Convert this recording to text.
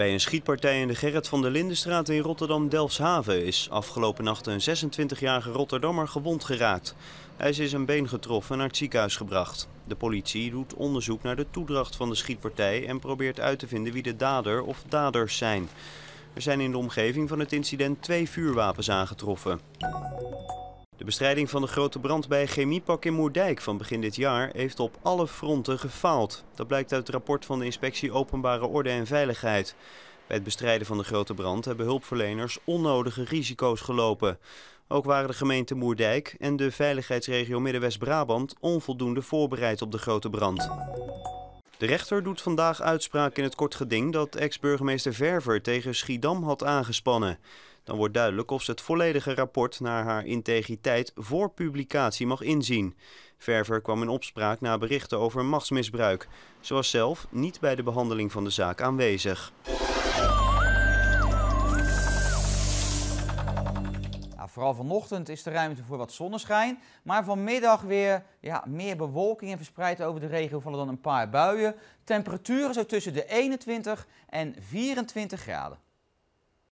Bij een schietpartij in de Gerrit van der Lindenstraat in Rotterdam-Delfshaven is afgelopen nacht een 26-jarige Rotterdammer gewond geraakt. Hij is in zijn been getroffen en naar het ziekenhuis gebracht. De politie doet onderzoek naar de toedracht van de schietpartij en probeert uit te vinden wie de dader of daders zijn. Er zijn in de omgeving van het incident twee vuurwapens aangetroffen. De bestrijding van de grote brand bij Chemiepak in Moerdijk van begin dit jaar heeft op alle fronten gefaald. Dat blijkt uit het rapport van de Inspectie Openbare Orde en Veiligheid. Bij het bestrijden van de grote brand hebben hulpverleners onnodige risico's gelopen. Ook waren de gemeente Moerdijk en de veiligheidsregio Middenwest-Brabant onvoldoende voorbereid op de grote brand. De rechter doet vandaag uitspraak in het kort geding dat ex-burgemeester Verver tegen Schiedam had aangespannen. Dan wordt duidelijk of ze het volledige rapport naar haar integriteit voor publicatie mag inzien. Verver kwam in opspraak na berichten over machtsmisbruik. Ze was zelf niet bij de behandeling van de zaak aanwezig. vooral vanochtend is er ruimte voor wat zonneschijn. Maar vanmiddag weer ja, meer bewolking en verspreid over de regio vallen dan een paar buien. Temperaturen zo tussen de 21 en 24 graden.